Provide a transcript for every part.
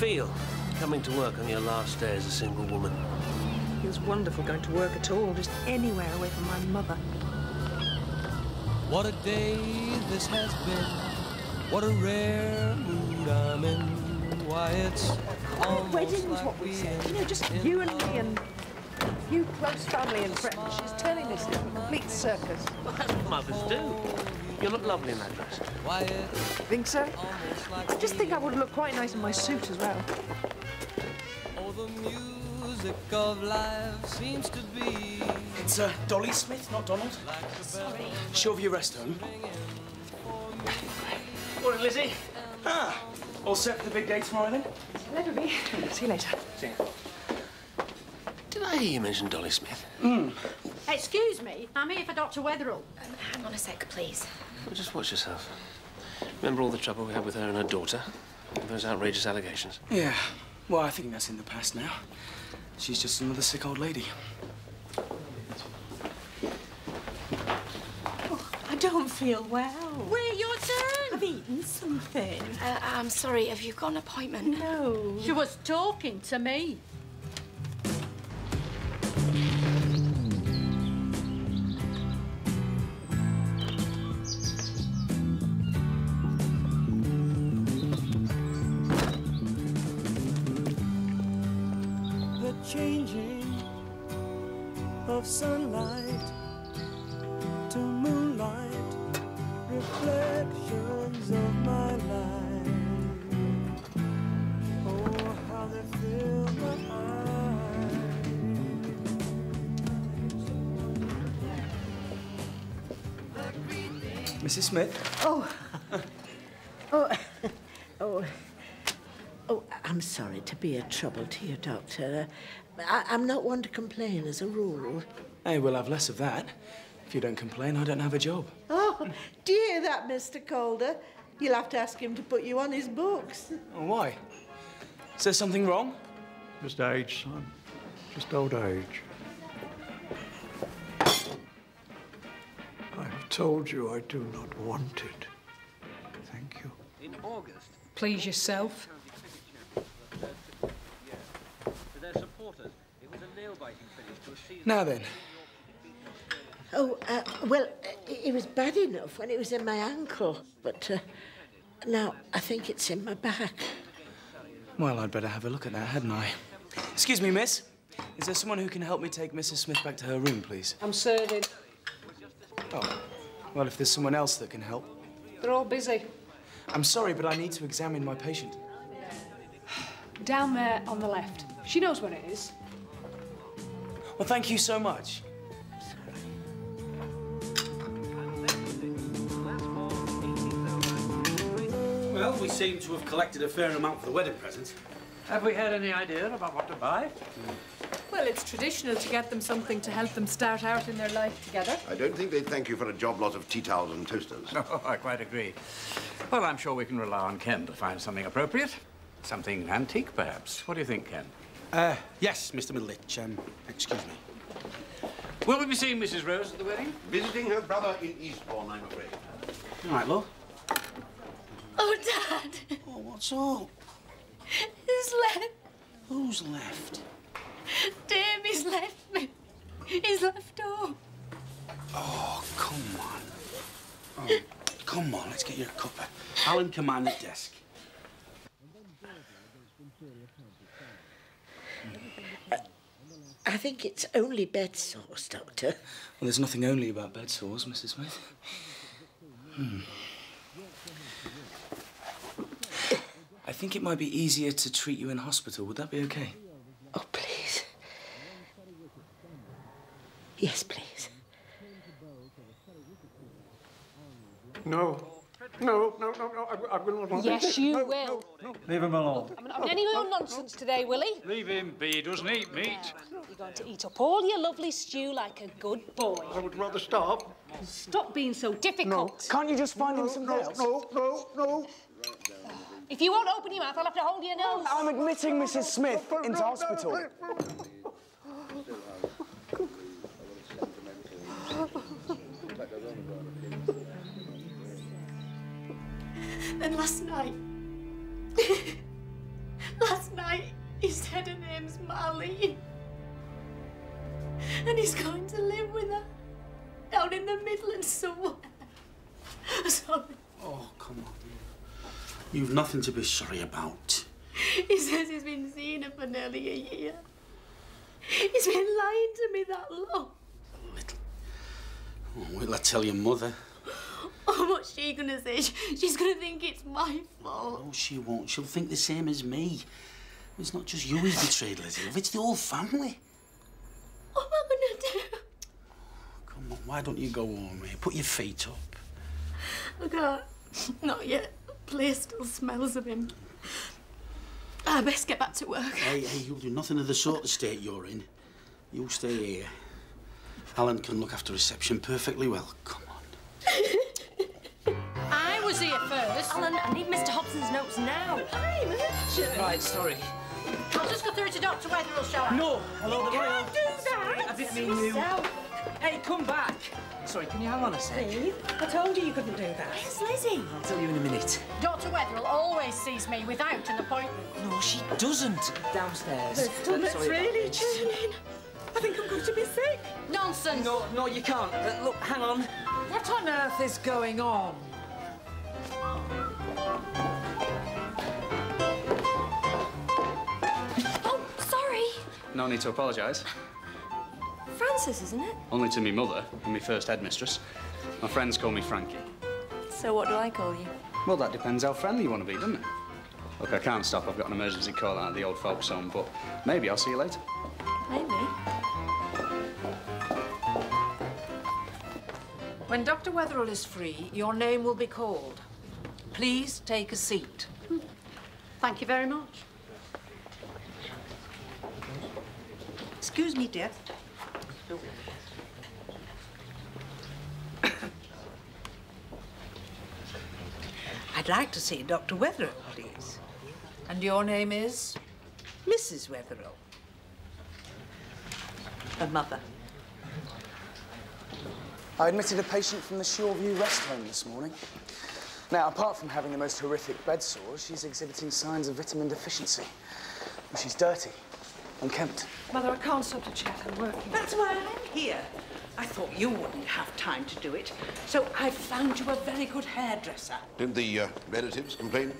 feel coming to work on your last day as a single woman? It Feels wonderful going to work at all, just anywhere away from my mother. What a day this has been. What a rare mood I'm in. Why, it's almost Wedding's like what we said. You know, just you and me and you close family and friends. She's turning this into a complete circus. Well, that's what mothers do. You look lovely in that dress. Why, Think so? like I just think I would look quite nice in my suit as well. Oh, the music of life seems to be It's uh, Dolly Smith, not Donald. Sorry. Sure of your rest home? Morning, Lizzie. Ah, all set for the big day tomorrow then? Never be. See you later. See ya. Did I hear you mention Dolly Smith? Excuse me, I'm here for Dr. Wetherell. Um, hang on a sec, please. Well, just watch yourself. Remember all the trouble we had with her and her daughter? All those outrageous allegations? Yeah. Well, I think that's in the past now. She's just another sick old lady. I don't feel well. Wait your turn. I've eaten something. Uh, I'm sorry, have you got an appointment? No. She was talking to me. To you, Doctor. I, I'm not one to complain as a rule. Hey, we'll have less of that. If you don't complain, I don't have a job. Oh, do you hear that, Mr. Calder? You'll have to ask him to put you on his books. Oh, why? Is there something wrong? Just age, son. Just old age. I have told you I do not want it. Thank you. In August, Please yourself. to their supporters, it was a nail-biting finish to a season. Now then, Oh, uh, well, uh, it was bad enough when it was in my ankle, but uh, now I think it's in my back. well, I'd better have a look at that, hadn't I? Excuse me, miss. Is there someone who can help me take Mrs. Smith back to her room, please? I'm serving. Oh, well, if there's someone else that can help. They're all busy. I'm sorry, but I need to examine my patient. Down there on the left. She knows where it is. Well, thank you so much. Well, we seem to have collected a fair amount for the wedding present. Have we had any idea about what to buy? Well, it's traditional to get them something to help them start out in their life together. I don't think they'd thank you for a job lot of tea towels and toasters. Oh, I quite agree. Well, I'm sure we can rely on Ken to find something appropriate. Something antique, perhaps. What do you think, Ken? Uh, yes, Mr. Middleditch. Um, excuse me. Will we be seeing Mrs. Rose at the wedding? Visiting her brother in Eastbourne, I'm afraid. All right, love. Oh, Dad! Oh, what's up? He's left. Who's left? Davey's left me. He's left home. Oh, come on. Oh, come on, let's get you a cuppa. Alan, come on the desk. I think it's only bed sores, Doctor. Well, there's nothing only about bed sores, Mrs. Smith. Hmm. I think it might be easier to treat you in hospital. Would that be okay? Oh, please. Yes, please. No. No, no, no, no. I, I will not. Yes, you No, will. no, no. Leave him alone. I'm not having any more nonsense today, Willie. Leave him be. He doesn't eat meat. You're going to eat up all your lovely stew like a good boy. I would rather stop. Stop being so difficult. Can't you just find him No, something no, else? no, no, no. If you won't open your mouth, I'll have to hold your nose. I'm admitting Mrs. Smith into hospital. And then last night, last night, he said her name's Marlene. And he's going to live with her down in the Midlands somewhere. Sorry. Oh, come on. You've nothing to be sorry about. He says he's been seeing her for nearly a year. He's been lying to me that long. Little. Oh, I tell your mother. Oh, what's she gonna say? She's gonna think it's my fault. Oh, she won't. She'll think the same as me. It's not just you who's betrayed Lizzie. It's the whole family. What am I gonna do? Come on, why don't you go home, eh? Put your feet up. I can't. Not yet. The place still smells of him. I best get back to work. Hey, hey, you'll do nothing of the sort of state you're in. You stay here. Alan can look after reception perfectly well. Come here first. Alan, I need Mr. Hobson's notes now. I'm urgent. Right, sorry. I'll just go through to Dr. Wetherell, shall I? No! Hello, the You Royal. can't do that. I didn't mean you. Hey, come back! Sorry, can you hang on a sec? I told you you couldn't do that. Where's Lizzie? I'll tell you in a minute. Dr. Wetherell always sees me without an appointment. No, she doesn't. Downstairs. The stomach's really this. churning. I think I'm going to be sick. Nonsense. No, no, you can't. Uh, look, hang on. What on earth is going on? Oh, sorry. No need to apologise. Francis, isn't it? Only to me mother and my first headmistress. My friends call me Frankie. So what do I call you? Well, that depends how friendly you want to be, doesn't it? Look, I can't stop. I've got an emergency call out at the old folks' home, but maybe I'll see you later. Maybe. When Dr. Wetherell is free, your name will be called. Please take a seat. Thank you very much. Excuse me, dear. I'd like to see Dr. Wetherell, please. And your name is? Mrs. Wetherell. Her mother. I admitted a patient from the Shoreview Rest Home this morning. Now, apart from having the most horrific bed sores, she's exhibiting signs of vitamin deficiency. And she's dirty, unkempt. Mother, I can't stop to chat. I'm working. That's why I'm here. I thought you wouldn't have time to do it, so I found you a very good hairdresser. Didn't the uh, relatives complain?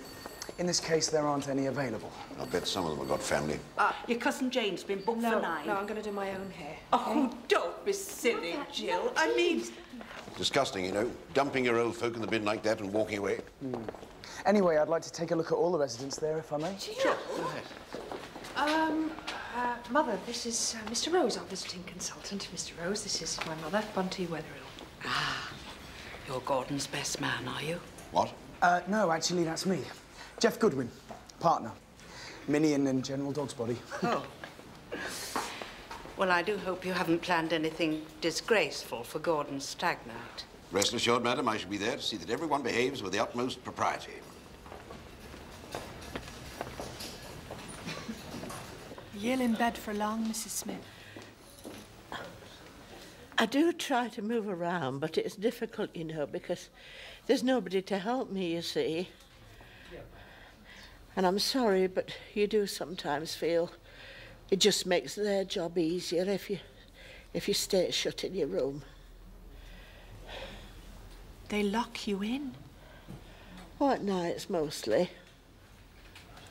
In this case, there aren't any available. I bet some of them have got family. Uh, your cousin Jane's been booked No, for nine. no, I'm going to do my own hair. Oh, don't be silly, Jill. I mean, Disgusting, you know, dumping your old folk in the bin like that and walking away. Anyway, I'd like to take a look at all the residents there, if I may. Sure. Um, uh, Mother, this is uh, Mr. Rose, our visiting consultant. Mr. Rose, this is my mother, Bunty Wetherell. Ah, you're Gordon's best man, are you? What? Uh, no, actually, that's me. Jeff Goodwin, partner. Minion and General Dog's Body. Oh. Well, I do hope you haven't planned anything disgraceful for Gordon's stag night. Rest assured, madam, I shall be there to see that everyone behaves with the utmost propriety. You'll in bed for long, Mrs. Smith? I do try to move around, but it's difficult, you know, because there's nobody to help me, you see. And I'm sorry, but you do sometimes feel it just makes their job easier if you if you stay shut in your room. They lock you in. Well, at nights mostly.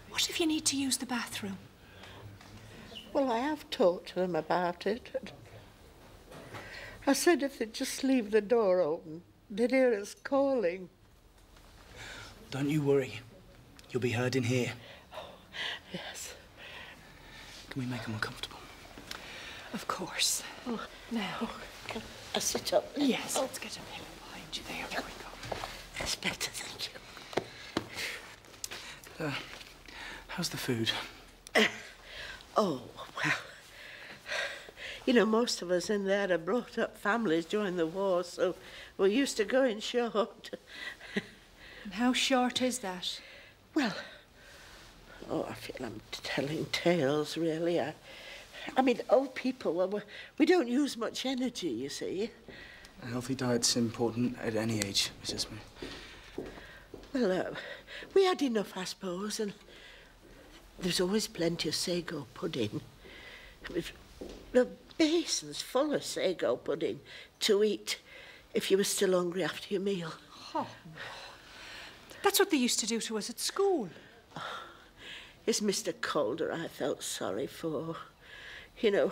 What if you need to use the bathroom? Well, I have talked to them about it. I said if they'd just leave the door open, they'd hear us calling. Don't you worry. You'll be heard in here. Yes. Can we make them uncomfortable? Of course. Oh, Now. Can I sit up? Yes, Oh, let's get a bit behind you. There we go. that's better, thank you. Uh, how's the food? Oh, well. You know, most of us in there are brought up families during the war, so we're used to going short. And how short is that? Well, oh, I feel I'm telling tales, really. I, I mean, old people, well, we- we don't use much energy, you see. A healthy diet's important at any age, Mrs. Smith. Well, uh, we had enough, I suppose, and there's always plenty of sago pudding. It was- The basin's full of sago pudding to eat if you were still hungry after your meal. Oh. That's what they used to do to us at school. It's Mr. Calder I felt sorry for. You know,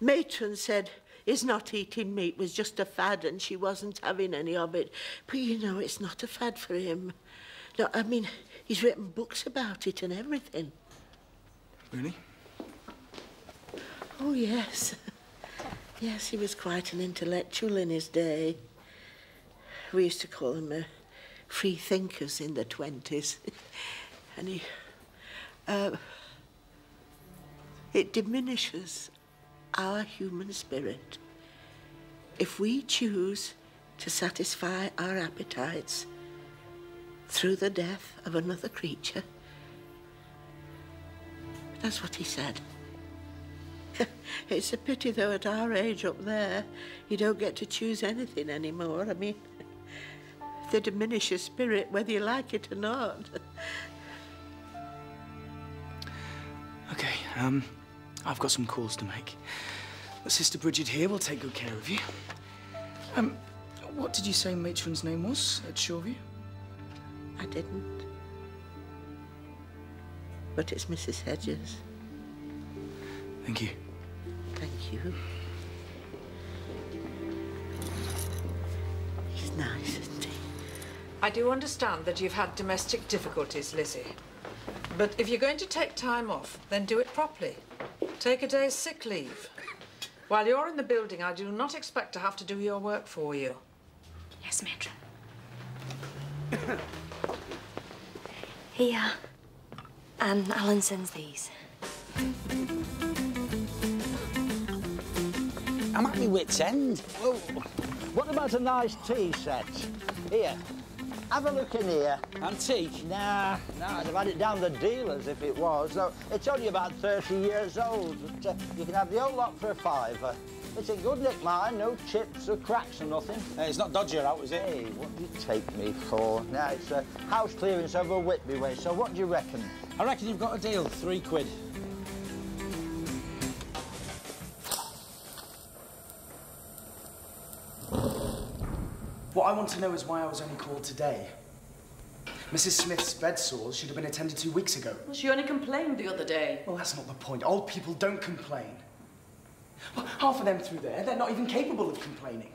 matron said his not eating meat was just a fad and she wasn't having any of it. But you know, it's not a fad for him. No, I mean, he's written books about it and everything. Really? Oh, yes. Yes, he was quite an intellectual in his day. We used to call him uh, free thinkers in the 20s. and he... Uh, it diminishes our human spirit if we choose to satisfy our appetites through the death of another creature. That's what he said. it's a pity, though, at our age up there, you don't get to choose anything anymore. I mean, they diminish your spirit whether you like it or not. Okay, um, I've got some calls to make. But Sister Bridget here will take good care of you. Um, what did you say matron's name was at Shoreview? I didn't. But it's Mrs. Hedges. Thank you. Thank you. He's nice, isn't he? I do understand that you've had domestic difficulties, Lizzie. But if you're going to take time off, then do it properly. Take a day's sick leave. While you're in the building, I do not expect to have to do your work for you. Yes, matron. Here. And Alan sends these. I'm at my wit's end. Well, what about a nice tea set? Here, have a look in here. Antique? Nah, nah, I'd have had it down the dealers if it was. Though it's only about 30 years old. But, uh, you can have the whole lot for a fiver. It's a good nick, mine. No chips or cracks or nothing. Hey, it's not dodgy out, is it? Hey, what do you take me for? Now, it's a house clearance over Whitby way, so what do you reckon? I reckon you've got a deal. Three quid. What I want to know is why I was only called today. Mrs. Smith's bed sores should have been attended to weeks ago. Well, she only complained the other day. Well, that's not the point. Old people don't complain. Well, half of them through there, they're not even capable of complaining.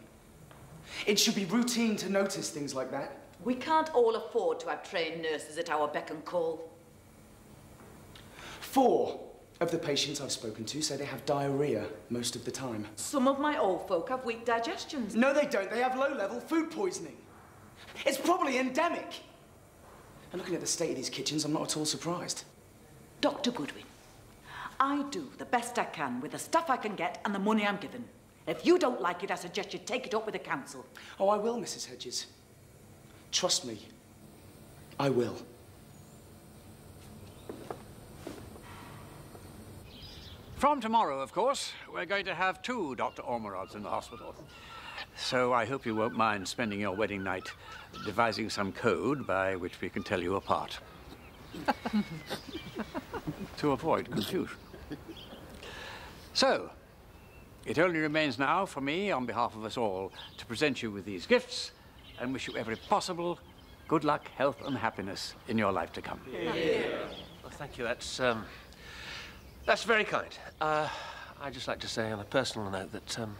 It should be routine to notice things like that. We can't all afford to have trained nurses at our beck and call. Four of the patients I've spoken to say they have diarrhea most of the time. Some of my old folk have weak digestions. No, they don't. They have low-level food poisoning. It's probably endemic. And looking at the state of these kitchens, I'm not at all surprised. Dr. Goodwin, I do the best I can with the stuff I can get and the money I'm given. If you don't like it, I suggest you take it up with the council. Oh, I will, Mrs. Hedges. Trust me. I will. From tomorrow, of course, we're going to have two Dr. Ormerods in the hospital. So I hope you won't mind spending your wedding night devising some code by which we can tell you apart. to avoid confusion. So, it only remains now for me, on behalf of us all, to present you with these gifts and wish you every possible good luck, health, and happiness in your life to come. Well, thank you. That's, um, that's very kind. Uh, I'd just like to say on a personal note that, um,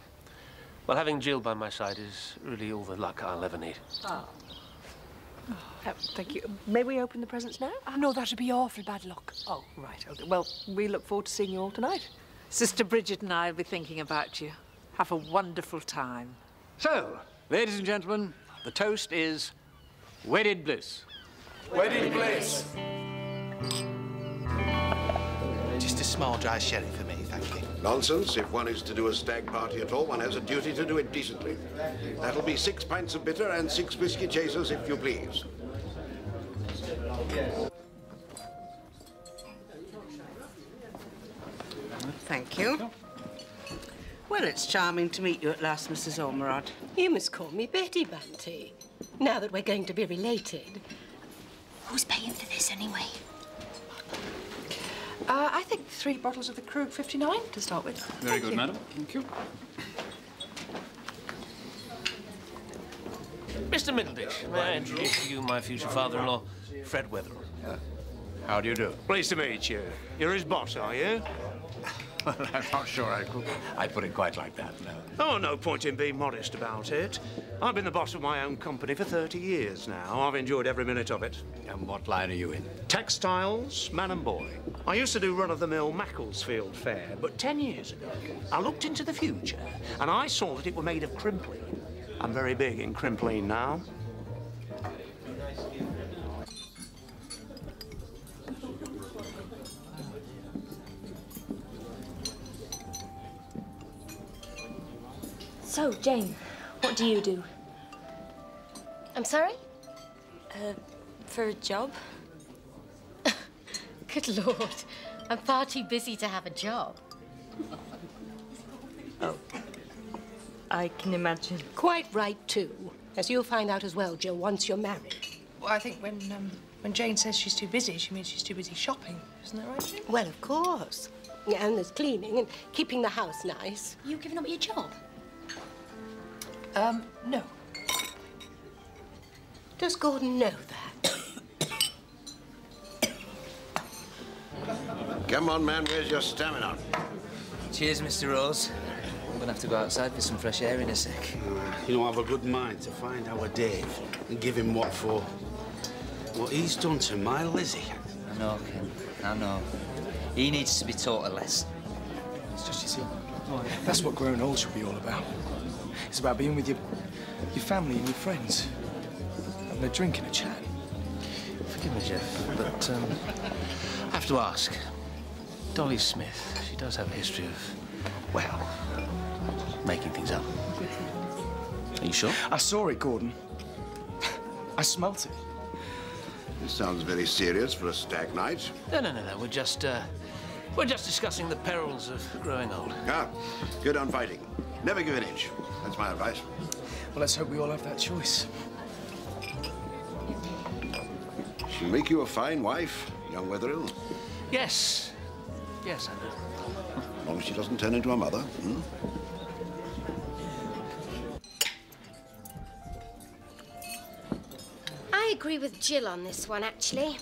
well, having Jill by my side is really all the luck I'll ever need. Oh. Uh, thank you. May we open the presents now? Oh, no, that'd be awful bad luck. Oh, right. Okay. Well, we look forward to seeing you all tonight. Sister Bridget and I will be thinking about you. Have a wonderful time. So, ladies and gentlemen, the toast is wedded bliss. Wedded bliss. Just small dry sherry for me, thank you. Nonsense. If one is to do a stag party at all, one has a duty to do it decently. That'll be six pints of bitter and six whiskey chasers, if you please. Thank you. Well, it's charming to meet you at last, Mrs. Ormerod. You must call me Betty Bunty. Now that we're going to be related. Who's paying for this anyway? Uh, I think three bottles of the Krug 59 to start with. Very Thank good, you. madam. Thank you. Mr. Middleditch, may I introduce to you my future father-in-law, Fred Wetherell. How do you do? Pleased to meet you. You're his boss, are you? Well, I'm not sure I could. I put it quite like that, no. Oh, no point in being modest about it. I've been the boss of my own company for 30 years now. I've enjoyed every minute of it. And what line are you in? Textiles, man and boy. I used to do run-of-the-mill Macclesfield fare, but 10 years ago, I looked into the future, and I saw that it were made of crimplene. I'm very big in crimplene now. So, Jane, what do you do? I'm sorry? Uh, for a job? Good Lord. I'm far too busy to have a job. Oh. I can imagine. Quite right, too. As you'll find out as well, Jill, once you're married. Well, I think when um, when Jane says she's too busy, she means she's too busy shopping. Isn't that right, Jane? Well, of course. Yeah, and there's cleaning and keeping the house nice. You giving up your job? Um, no. Does Gordon know that? Come on, man, where's your stamina? Cheers, Mr. Rose. I'm gonna have to go outside for some fresh air in a sec. You know, I've a good mind to find our Dave and give him what for. What he's done to my Lizzie. I know, Ken. I know. He needs to be taught a lesson. It's just, you see, that's what growing old should be all about. It's about being with your, your family and your friends. Having a drink and a chat. Forgive me, Jeff, but um, I have to ask. Dolly Smith, she does have a history of, well, making things up. Are you sure? I saw it, Gordon. I smelt it. This sounds very serious for a stag night. No, no, no, no. We're just, uh, we're just discussing the perils of growing old. Ah, good on fighting. Never give an inch. That's my advice. Well, let's hope we all have that choice. She'll make you a fine wife, young Wetherell. Yes. Yes, I know. As long as she doesn't turn into a mother. Hmm? I agree with Jill on this one, actually.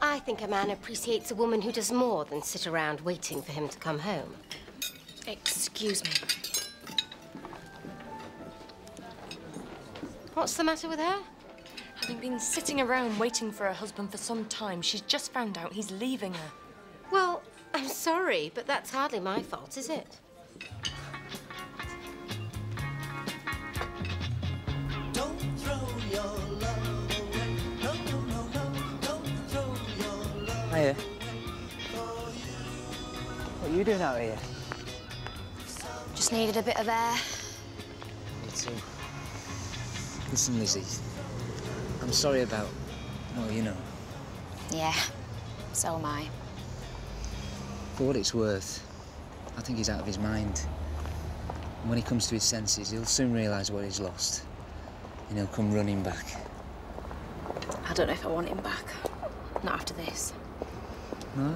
I think a man appreciates a woman who does more than sit around waiting for him to come home. Excuse me. What's the matter with her? Having been sitting around waiting for her husband for some time, she's just found out he's leaving her. Well, I'm sorry, but that's hardly my fault, is it? Hiya. What are you doing out here? Just needed a bit of air. Me too. Listen, Lizzie. I'm sorry about, well, you know. Yeah, so am I. For what it's worth, I think he's out of his mind. And when he comes to his senses, he'll soon realise what he's lost. And he'll come running back. I don't know if I want him back. Not after this. No?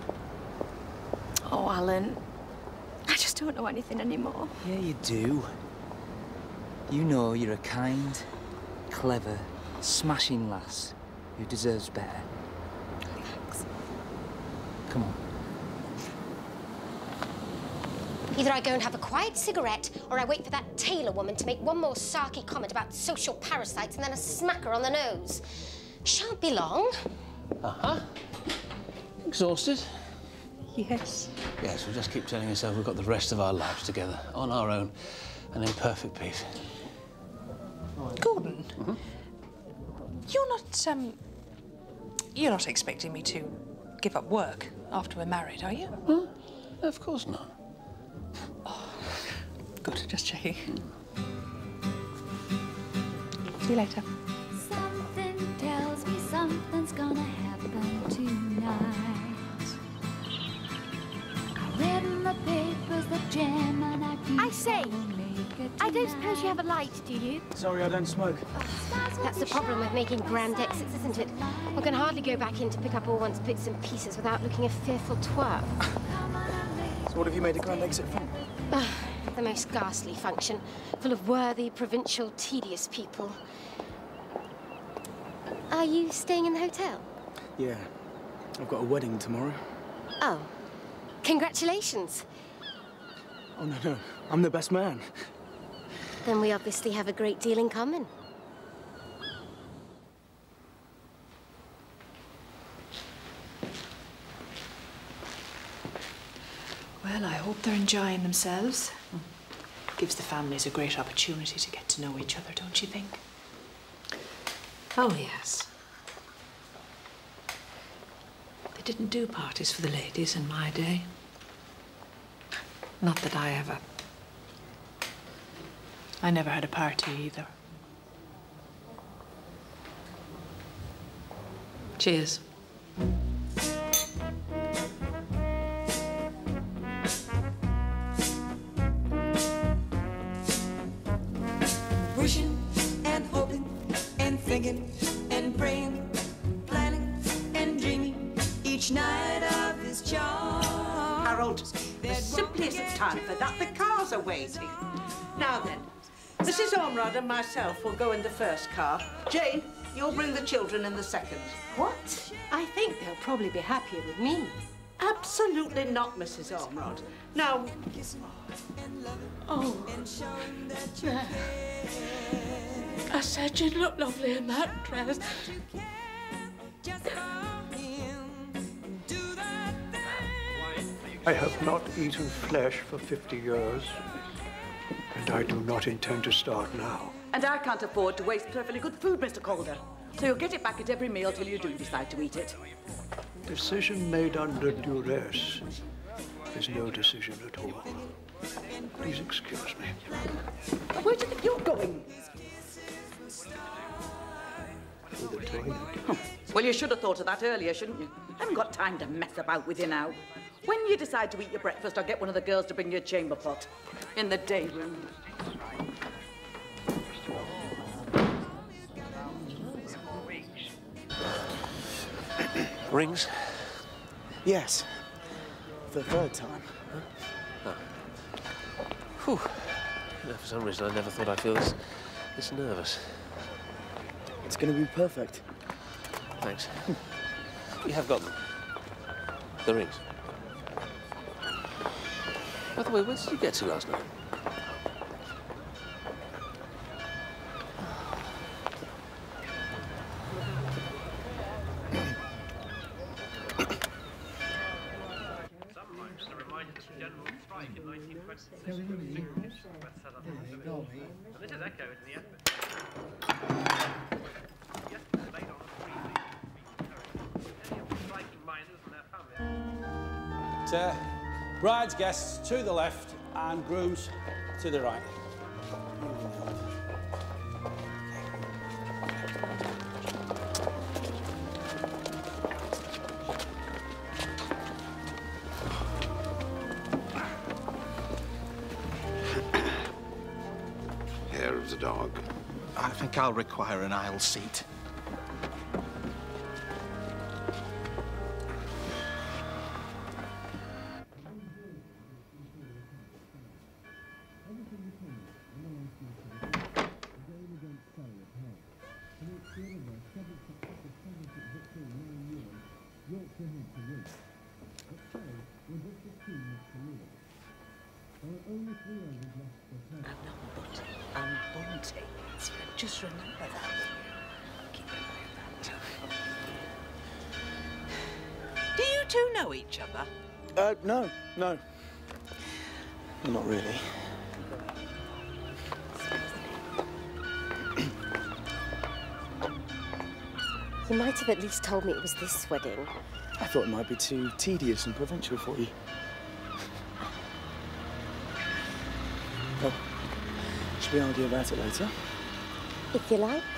Oh, Alan. I just don't know anything anymore. Yeah, you do. You know you're a kind, clever, smashing lass who deserves better. Come on. Either I go and have a quiet cigarette, or I wait for that tailor woman to make one more sarky comment about social parasites and then a smack her on the nose. Shan't be long. Uh-huh. Exhausted? Yes. Yes, we'll just keep telling ourselves we've got the rest of our lives together, on our own, and in perfect peace. Gordon, you're not um, you're not expecting me to give up work after we're married, are you? Of course not. Good, just checking. See you later. Something tells me something's gonna happen tonight. I read in the papers that Gemini I say, I don't suppose you have a light, do you? Sorry, I don't smoke. That's the problem with making grand exits, isn't it? One can hardly go back in to pick up all one's bits and pieces without looking a fearful twerp. So what have you made a grand exit from? Ah, the most ghastly function, full of worthy, provincial, tedious people. Are you staying in the hotel? Yeah. I've got a wedding tomorrow. Oh. Congratulations. Oh, no, no. I'm the best man. Then we obviously have a great deal in common. Well, I hope they're enjoying themselves. Gives the families a great opportunity to get to know each other, don't you think? Oh, yes. They didn't do parties for the ladies in my day. Not that I ever. I never had a party either. Cheers. Wishing and hoping and thinking and praying, planning and dreaming each night of his charm. Harold, there simply isn't time for that. The cars are waiting. Now then, Mrs. Ormerod and myself will go in the first car. Jane, you'll bring the children in the second. What? I think they'll probably be happier with me. Absolutely not, Mrs. Ormerod. Now, Oh. Yeah. I said you'd look lovely in that dress. I have not eaten flesh for 50 years, and I do not intend to start now. And I can't afford to waste perfectly good food, Mr. Calder. So you'll get it back at every meal till you do decide to eat it. Decision made under duress is no decision at all. Please excuse me. Where do you think you're going? To the toilet. Well, you should have thought of that earlier, shouldn't you? I haven't got time to mess about with you now. When you decide to eat your breakfast, I'll get one of the girls to bring you a chamber pot in the day room. Rings? Yes. For the third time. Whew. You know, for some reason, I never thought I'd feel this, this nervous. It's going to be perfect. Thanks. you have got them. The rings. By the way, where did you get to last night? Guests to the left and grooms to the right. Hair of the dog. I think I'll require an aisle seat. Just remember that. Keep an eye on that. Do you two know each other? Uh, no, no. Not really. You might have at least told me it was this wedding. I thought it might be too tedious and provincial for you. Oh, should we argue about it later? If you like.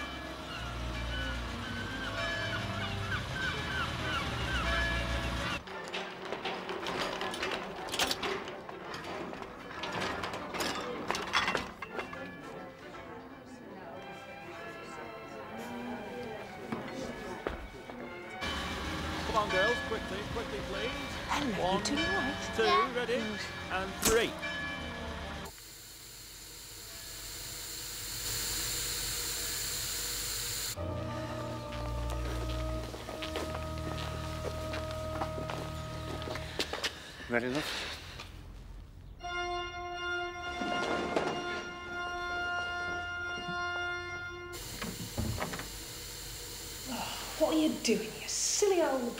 Doing, you silly old...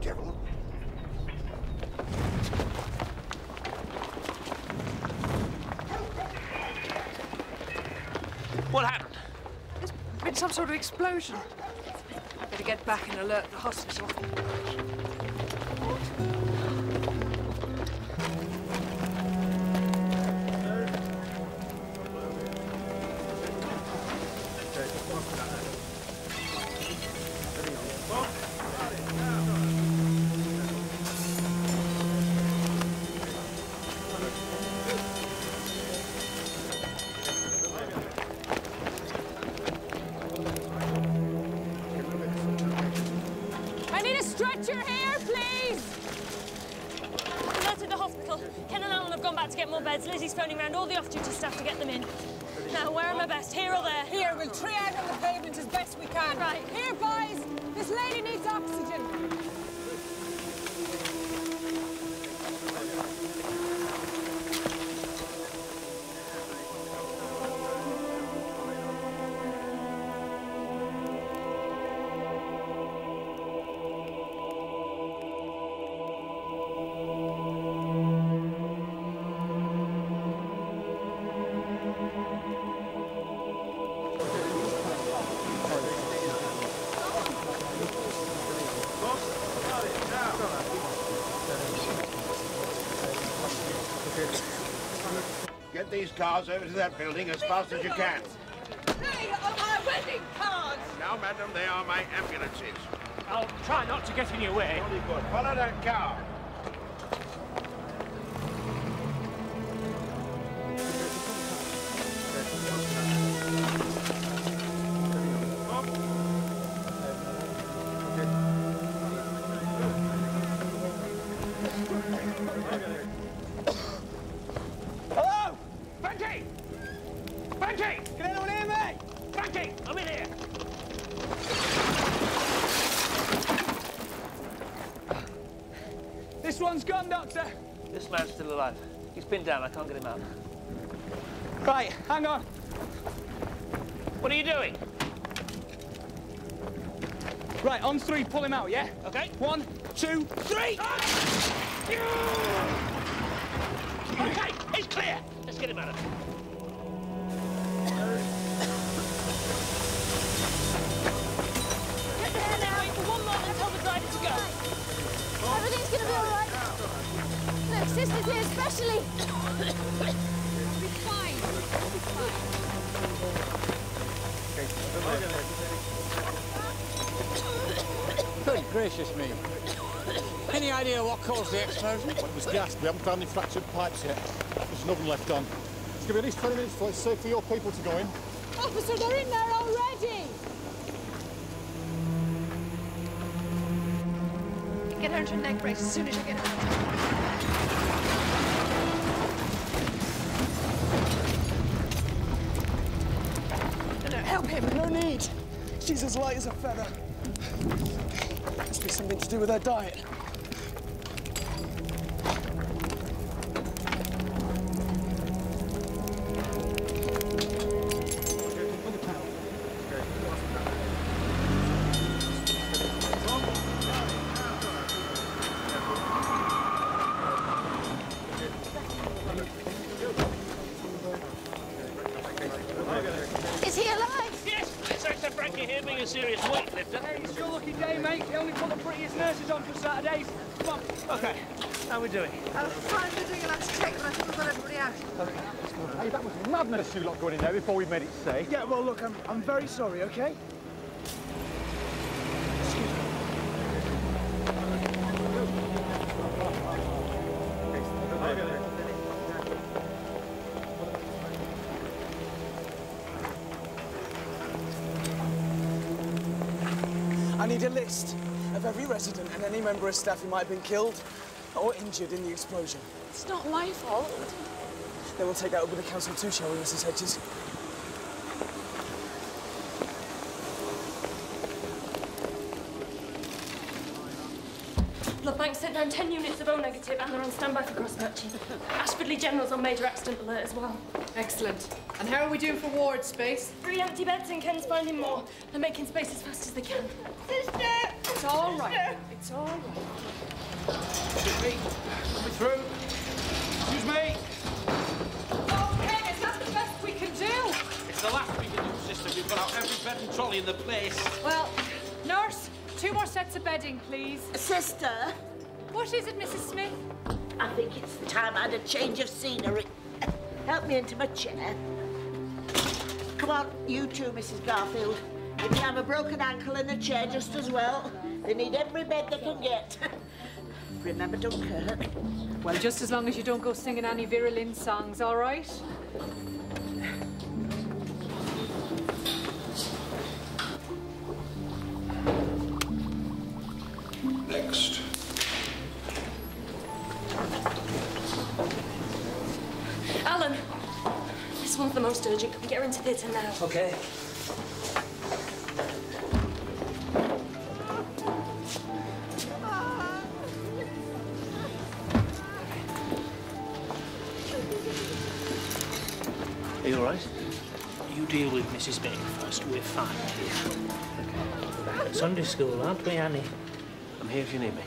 Devil. What happened? There's been some sort of explosion. I'd better get back and alert the hospital. Get these cars over to that building as fast as you can. They are my wedding cards. Now, madam, they are my ambulances. I'll try not to get in your way. Very good. Follow that car. On three, pull him out, yeah? Okay. One, two, three! Ah! Okay, it's clear. Let's get him out of here. Get the hell. Wait for one more and tell the driver to go. Everything's gonna be all right. Look, sister's here especially. I'll be fine. I'll be fine. Good gracious me. Any idea what caused the explosion? Well, it was gas. We haven't found any fractured pipes yet. There's an oven left on. It's going to be at least 20 minutes before it's safe for your people to go in. Officer, they're in there already. Get her into a neck brace as soon as you get her. No, no, help him. No need. She's as light as a feather. Must be something to do with her diet. I'm very sorry, okay? I need a list of every resident and any member of staff who might have been killed or injured in the explosion. It's not my fault. Then we'll take that up with the council too, shall we, Mrs. Hedges? On 10 units of O negative and they're on standby for cross-matching. Ashfordly General's on major accident alert as well. Excellent. And how are we doing for ward space? Three empty beds and Ken's finding more. They're making space as fast as they can. Sister! It's all right. It's all right. Excuse me. Coming through. Excuse me. Okay, is that the best we can do? It's the last we can do, sister. We've got out every bed and trolley in the place. Well, nurse, two more sets of bedding, please. Sister? What is it, Mrs. Smith? I think it's time I had a change of scenery. Help me into my chair. Come on, you too, Mrs. Garfield. If you have a broken ankle in a chair just as well, they need every bed they can get. Remember Dunkirk? Well, just as long as you don't go singing any Vera Lynn songs, all right? Alan, this one's the most urgent. Can we get her into theatre now? Okay. Are you all right? You deal with Mrs. Baker first. We're fine here. Sunday school, aren't we, Annie? I'm here if you need me.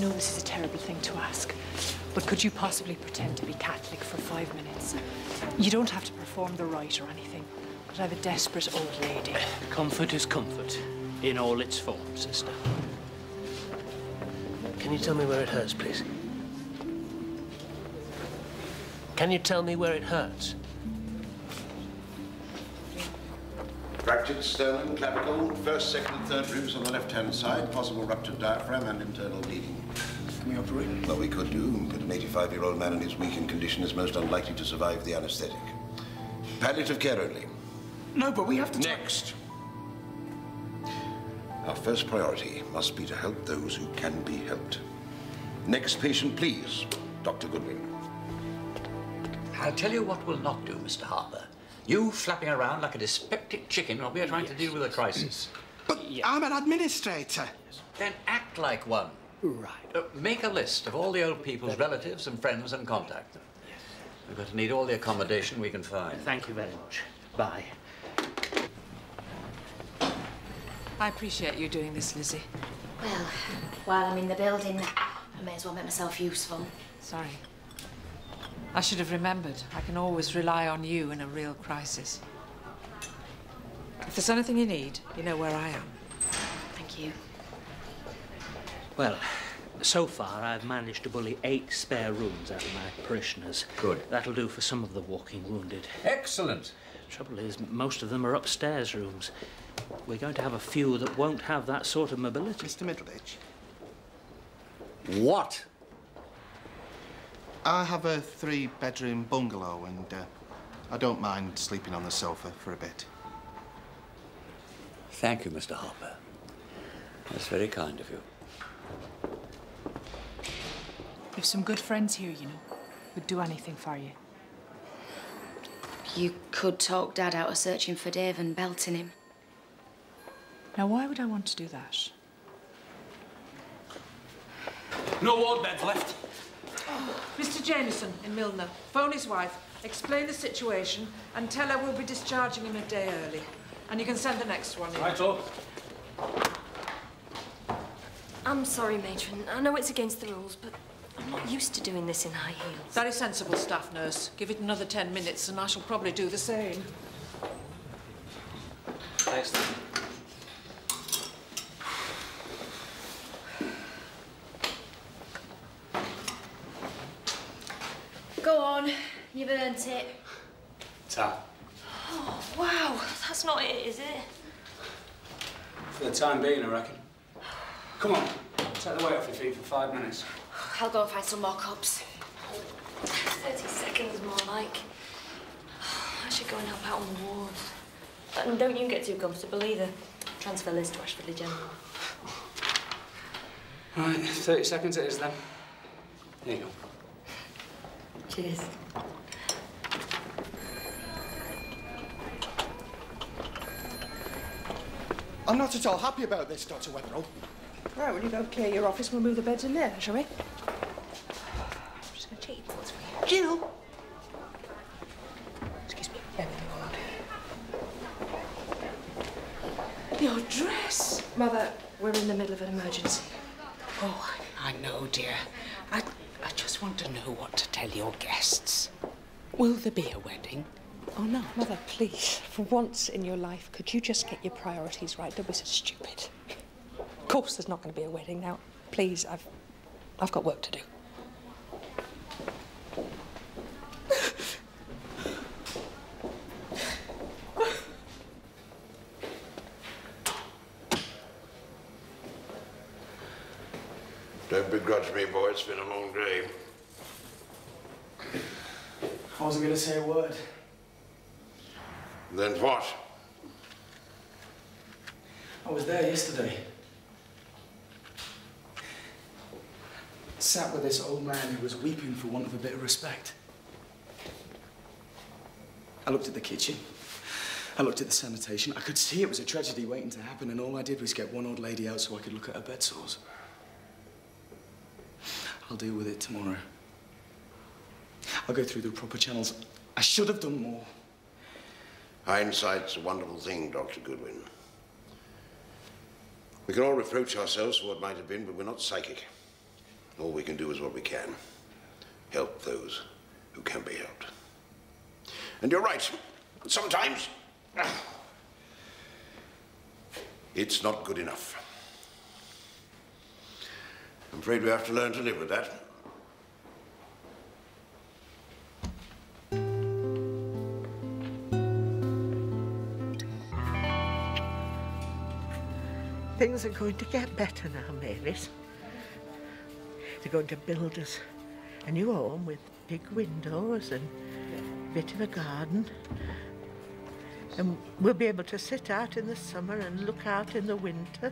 Know this is a terrible thing to ask, but could you possibly pretend to be Catholic for five minutes? You don't have to perform the rite or anything, but I have a desperate old lady. Comfort is comfort, in all its forms, sister. Can you tell me where it hurts, please? Can you tell me where it hurts? Fractured sternum, clavicle, first, second, and third ribs on the left-hand side, possible ruptured diaphragm and internal bleeding. Can we operate? Well, we could do, but an 85-year-old man in his weakened condition is most unlikely to survive the anesthetic. Palliative care only. No, but we have to... Next. Our first priority must be to help those who can be helped. Next patient, please, Dr. Goodwin. I'll tell you what we'll not do, Mr. Harper. You flapping around like a dyspeptic chicken while we are trying to deal with a crisis. But I'm an administrator. Then act like one. Right. Uh, make a list of all the old people's relatives and friends and contact them. Yes. We're going to need all the accommodation we can find. Thank you very much. Bye. I appreciate you doing this, Lizzie. Well, while I'm in the building, I may as well make myself useful. Sorry. I should have remembered. I can always rely on you in a real crisis. If there's anything you need, you know where I am. Thank you. Well, so far I've managed to bully eight spare rooms out of my parishioners. Good. That'll do for some of the walking wounded. Excellent. Trouble is, most of them are upstairs rooms. We're going to have a few that won't have that sort of mobility. Mr. Middleditch. What? I have a three-bedroom bungalow and uh, I don't mind sleeping on the sofa for a bit. Thank you, Mr. Harper. That's very kind of you. You've some good friends here, you know. Would do anything for you. You could talk Dad out of searching for Dave and belting him. Now, why would I want to do that? No ward beds left. Mr. Jameson in Milner, phone his wife, explain the situation, and tell her we'll be discharging him a day early. And you can send the next one in. Right up. I'm sorry, matron. I know it's against the rules, but I'm not used to doing this in high heels. Very sensible staff nurse. Give it another ten minutes and I shall probably do the same. Thanks. Go on, you've earned it. Ta. Oh, wow. That's not it, is it? For the time being, I reckon. Come on, take the weight off your feet for five minutes. I'll go and find some more cups. 30 seconds more like. I should go and help out on the wards. And don't you get too comfortable either. Transfer list to Ashfordly General. Right, 30 seconds it is then. There you go. Cheers. I'm not at all happy about this, Dr. Wetherell. Right, well, you go clear your office. We'll move the beds in there, shall we? I'm just going to take your clothes for you. Jill! Excuse me. Bear with me a moment. Your dress! Mother, we're in the middle of an emergency. Oh, I know, dear. I, I just want to know what to tell your guests. Will there be a wedding Oh, no. Mother, please, for once in your life, could you just get your priorities right? Don't be so stupid. Of course there's not going to be a wedding now. Please, I've, I've got work to do. Don't begrudge me, boy. It's been a long day. I wasn't going to say a word. Then what? I was there yesterday. Sat with this old man who was weeping for want of a bit of respect. I looked at the kitchen. I looked at the sanitation. I could see it was a tragedy waiting to happen, and all I did was get one old lady out so I could look at her bed sores. I'll deal with it tomorrow. I'll go through the proper channels. I should have done more. Hindsight's a wonderful thing, Dr. Goodwin. We can all reproach ourselves for what might have been, but we're not psychic. All we can do is what we can. Help those who can be helped. And you're right. Sometimes it's not good enough. I'm afraid we have to learn to live with that. Things are going to get better now, Mavis. They're going to build us a new home with big windows and a bit of a garden. And we'll be able to sit out in the summer and look out in the winter.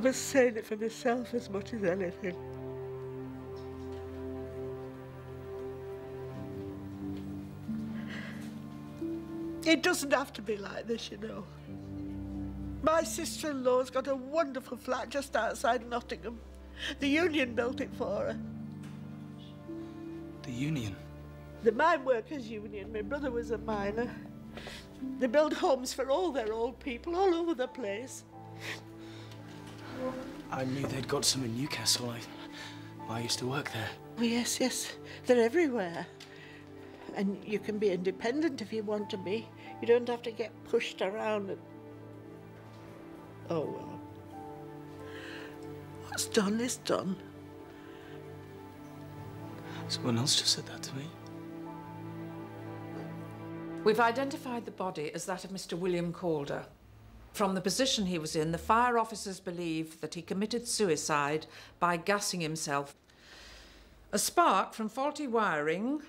Was saying it for myself as much as anything. It doesn't have to be like this, you know. My sister-in-law's got a wonderful flat just outside Nottingham. The union built it for her. The union. The mine workers union. My brother was a miner. They build homes for all their old people all over the place. I knew they'd got some in Newcastle. I, I used to work there. Oh, yes, yes. They're everywhere. And you can be independent if you want to be. You don't have to get pushed around. And... Oh, well. What's done is done. Someone else just said that to me. We've identified the body as that of Mr. William Calder. From the position he was in, the fire officers believe that he committed suicide by gassing himself. A spark from faulty wiring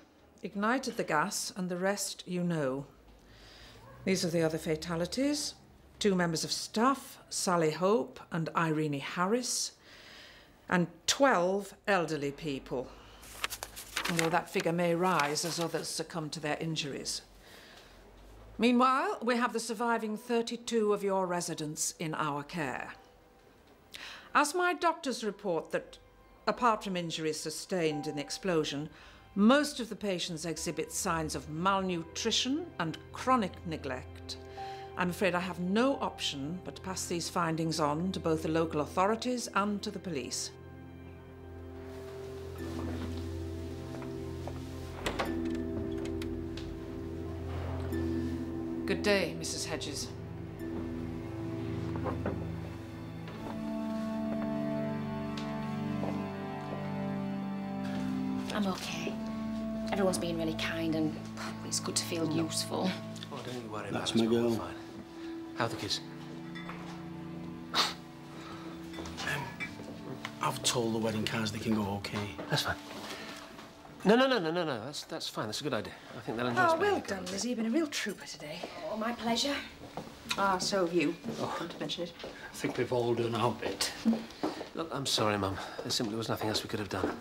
ignited the gas, and the rest you know. These are the other fatalities. Two members of staff, Sally Hope and Irene Harris, and 12 elderly people. Although that figure may rise as others succumb to their injuries. Meanwhile, we have the surviving 32 of your residents in our care. As my doctors report that, apart from injuries sustained in the explosion, most of the patients exhibit signs of malnutrition and chronic neglect. I'm afraid I have no option but to pass these findings on to both the local authorities and to the police. Good day, Mrs. Hedges. I'm okay. Everyone's being really kind and it's good to feel useful. Oh, don't you worry That's about my it. It's all girl. fine. How are the kids? Um, I've told the wedding cars they can go okay. That's fine. No, no, no, no, no, no. That's that's fine. That's a good idea. I think they'll enjoy Oh, well done, Lizzie. You've been a real trooper today. Oh, my pleasure. Ah, so have you. Oh. Come to mention it. I think we've all done our bit. Look, I'm sorry, Mum. There simply was nothing else we could have done.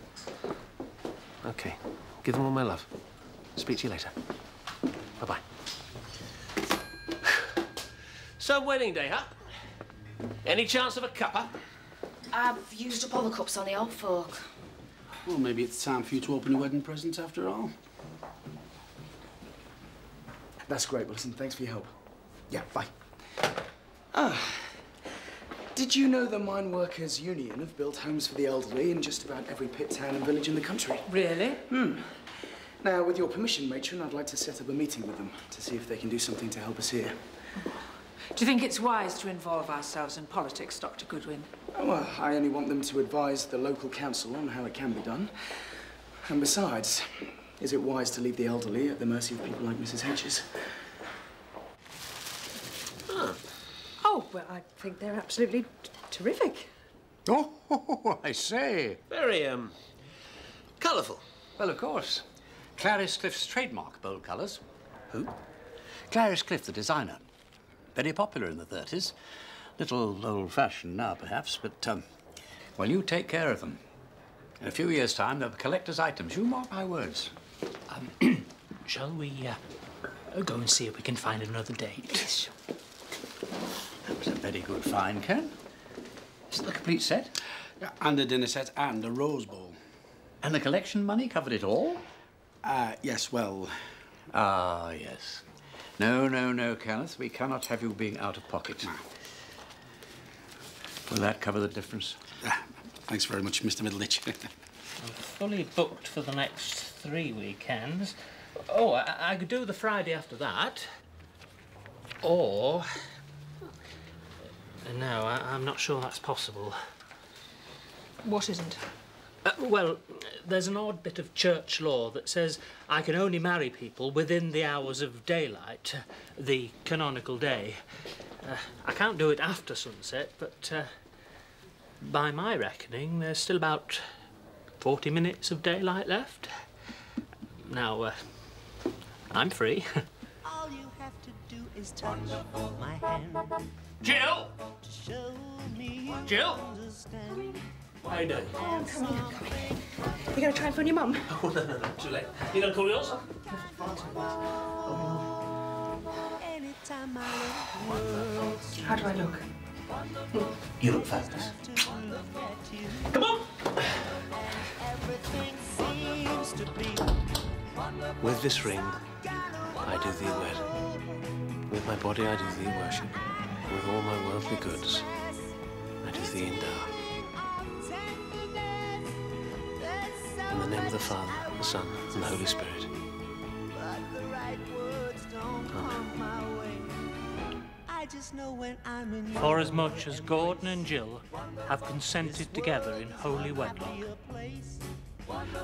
Okay. Give them all my love. Speak to you later. Bye-bye. So, wedding day, huh? Any chance of a cuppa? I've used up all the cups on the old folk. Well, maybe it's time for you to open your wedding presents after all. That's great, Wilson. Thanks for your help. Yeah, bye. Ah. Did you know the Mine Workers Union have built homes for the elderly in just about every pit town and village in the country? Really? Hmm. Now, with your permission, Matron, I'd like to set up a meeting with them to see if they can do something to help us here. Do you think it's wise to involve ourselves in politics, Dr. Goodwin? Oh, well, I only want them to advise the local council on how it can be done. And besides, is it wise to leave the elderly at the mercy of people like Mrs. Hedges? Oh, well, I think they're absolutely t- terrific. Oh, I say. Very, um, colourful. Well, of course. Clarice Cliff's trademark, bold colours. Who? Clarice Cliff, the designer. Very popular in the 30s. Little old-fashioned now, perhaps, but, um, well, you take care of them. In a few years' time, they'll be collector's items. You mark my words. Um, shall we uh, go and see if we can find another date? Yes. That was a very good find, Ken. Is it the complete set? Yeah, and a dinner set and a rose bowl. And the collection money covered it all? Uh, yes, well... Ah, yes. No, no, no, Kenneth. We cannot have you being out of pocket. Will that cover the difference? Ah, thanks very much, Mr. Middleditch. I'm fully booked for the next three weekends. Oh, I, I could do the Friday after that. Or... No, I, I'm not sure that's possible. What isn't? Uh, well, there's an odd bit of church law that says I can only marry people within the hours of daylight, the canonical day. Uh, I can't do it after sunset, but uh, by my reckoning, there's still about 40 minutes of daylight left. Now, uh, I'm free. All you have to do is touch my hand. Jill! Show me Jill! How you doing? Oh, I'm coming, I'm coming. You gonna try and phone your mum? Oh, no, no, no, too late. You gonna call yours? Anytime How do I look? You look fabulous. Come on! everything seems to be With this ring, I do thee wed. With my body, I do thee worship. With all my worldly goods, I do thee endow. In the name of the Father, the Son, and the Holy Spirit. but the right words don't come my way. I just know when I'm in your Forasmuch as Gordon and Jill have consented together in holy wedlock,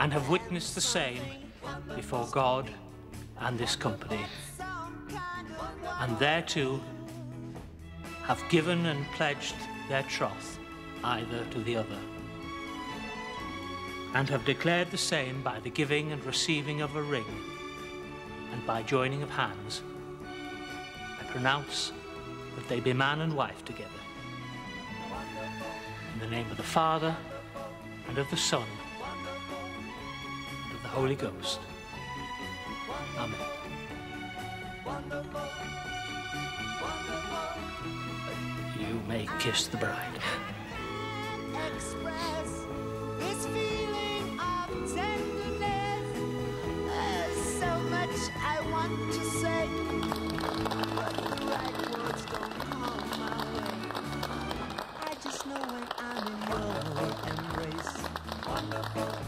and have witnessed the same before God and this company, and thereto have given and pledged their troth either to the other, and have declared the same by the giving and receiving of a ring, and by joining of hands, I pronounce that they be man and wife together. In the name of the Father, and of the Son, and of the Holy Ghost. Amen. You may kiss the bride. express this feeling of tenderness. There's so much I want to say, but the right words don't come my way. I just know when I'm in your embrace.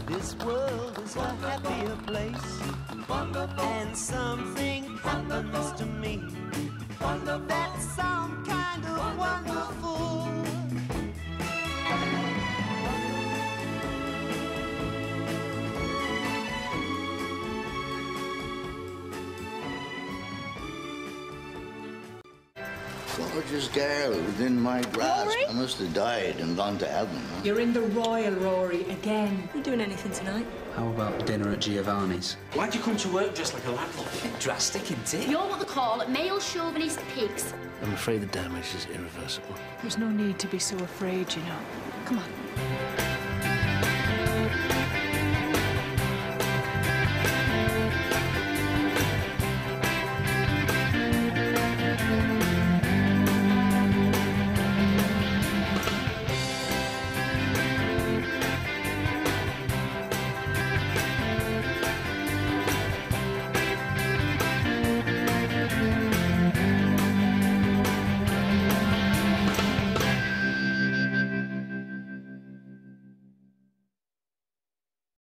This world is a happier place, and something happens to me. Gorgeous girl within my grasp. Rory? I must have died and gone to heaven. huh? You're in the Royal, Rory, again. You doing anything tonight? How about dinner at Giovanni's? Why'd you come to work dressed like a landlord? bit drastic, isn't? You're what they call male chauvinist pigs. I'm afraid the damage is irreversible. There's no need to be so afraid, you know. Come on.